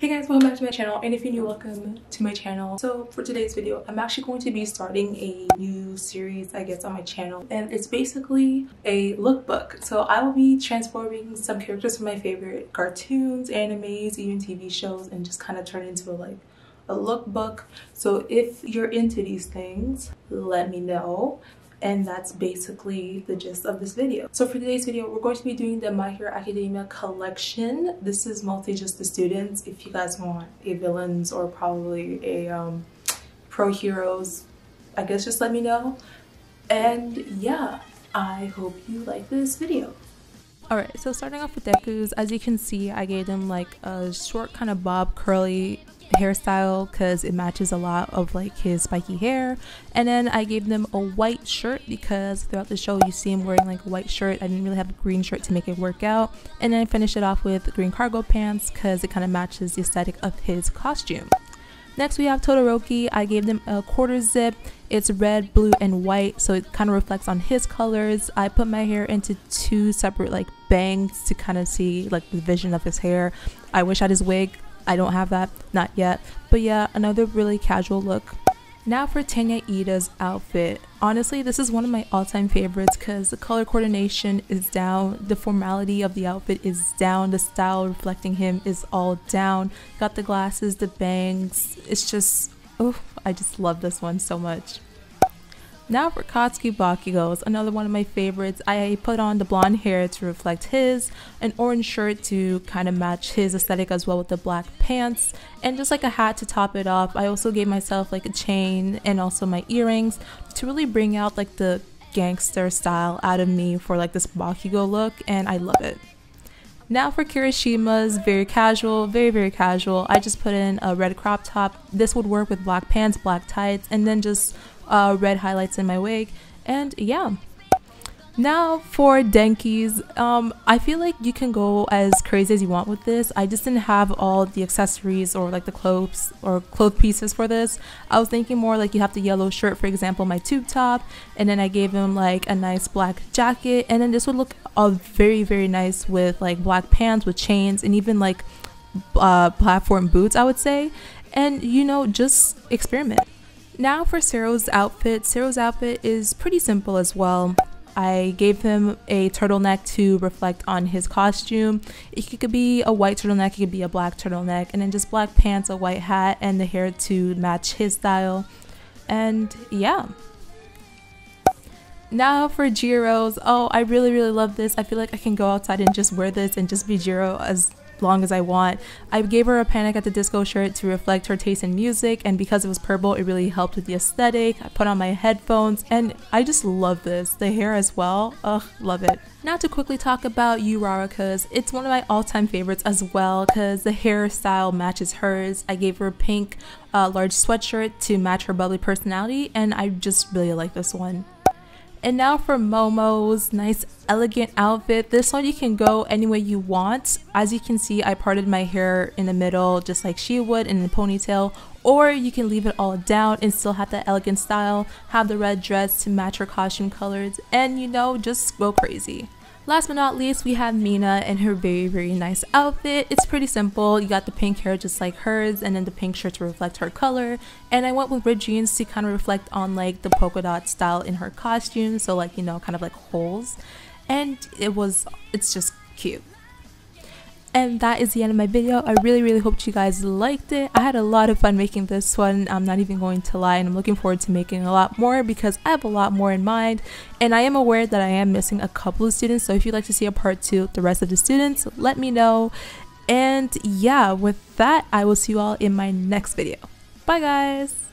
Hey guys, welcome back to my channel and if you're new, welcome to my channel. So for today's video, I'm actually going to be starting a new series, I guess, on my channel and it's basically a lookbook. So I will be transforming some characters from my favorite cartoons, animes, even TV shows and just kind of turn into a, like a lookbook. So if you're into these things, let me know and that's basically the gist of this video. So for today's video, we're going to be doing the My Hero Academia collection. This is mostly just the students. If you guys want a villains or probably a um, pro heroes, I guess just let me know. And yeah, I hope you like this video. Alright, so starting off with Deku's, as you can see, I gave them like a short kind of bob curly hairstyle because it matches a lot of like his spiky hair and then I gave them a white shirt because throughout the show you see him wearing like a white shirt I didn't really have a green shirt to make it work out and then I finished it off with green cargo pants because it kind of matches the aesthetic of his costume Next we have Todoroki. I gave them a quarter zip. It's red, blue, and white, so it kind of reflects on his colors. I put my hair into two separate like bangs to kind of see like the vision of his hair. I wish I had his wig. I don't have that, not yet. But yeah, another really casual look. Now for Tenya Iida's outfit. Honestly, this is one of my all-time favorites because the color coordination is down, the formality of the outfit is down, the style reflecting him is all down. Got the glasses, the bangs. It's just, oh, I just love this one so much. Now for Katsuki Bakugos, another one of my favorites. I put on the blonde hair to reflect his, an orange shirt to kind of match his aesthetic as well with the black pants, and just like a hat to top it off. I also gave myself like a chain and also my earrings to really bring out like the gangster style out of me for like this Bakugo look, and I love it. Now for Kirishima's very casual, very very casual. I just put in a red crop top. This would work with black pants, black tights, and then just uh, red highlights in my wig. And yeah. Now for Denki's, um, I feel like you can go as crazy as you want with this. I just didn't have all the accessories or like the clothes or cloth pieces for this. I was thinking more like you have the yellow shirt, for example, my tube top, and then I gave him like a nice black jacket, and then this would look uh, very very nice with like black pants with chains and even like uh, platform boots, I would say. And you know, just experiment. Now for Sero's outfit. Sero's outfit is pretty simple as well. I gave him a turtleneck to reflect on his costume. It could be a white turtleneck, it could be a black turtleneck, and then just black pants, a white hat, and the hair to match his style. And yeah. Now for Jiro's. Oh, I really, really love this. I feel like I can go outside and just wear this and just be Jiro as long as I want. I gave her a Panic at the Disco shirt to reflect her taste in music and because it was purple it really helped with the aesthetic. I put on my headphones and I just love this. The hair as well, ugh, love it. Now to quickly talk about Urara because it's one of my all-time favorites as well because the hairstyle matches hers. I gave her a pink uh, large sweatshirt to match her bubbly personality and I just really like this one. And now for Momo's nice elegant outfit. This one you can go any way you want. As you can see, I parted my hair in the middle just like she would in a ponytail. Or you can leave it all down and still have that elegant style. Have the red dress to match her costume colors. And you know, just go crazy. Last but not least, we have Mina in her very, very nice outfit. It's pretty simple. You got the pink hair just like hers and then the pink shirt to reflect her color. And I went with red jeans to kind of reflect on like the polka dot style in her costume. So like, you know, kind of like holes. And it was, it's just cute and that is the end of my video. I really really hope you guys liked it. I had a lot of fun making this one. I'm not even going to lie and i'm looking forward to making a lot more because i have a lot more in mind. And i am aware that i am missing a couple of students so if you'd like to see a part two the rest of the students let me know. And yeah with that i will see you all in my next video. Bye guys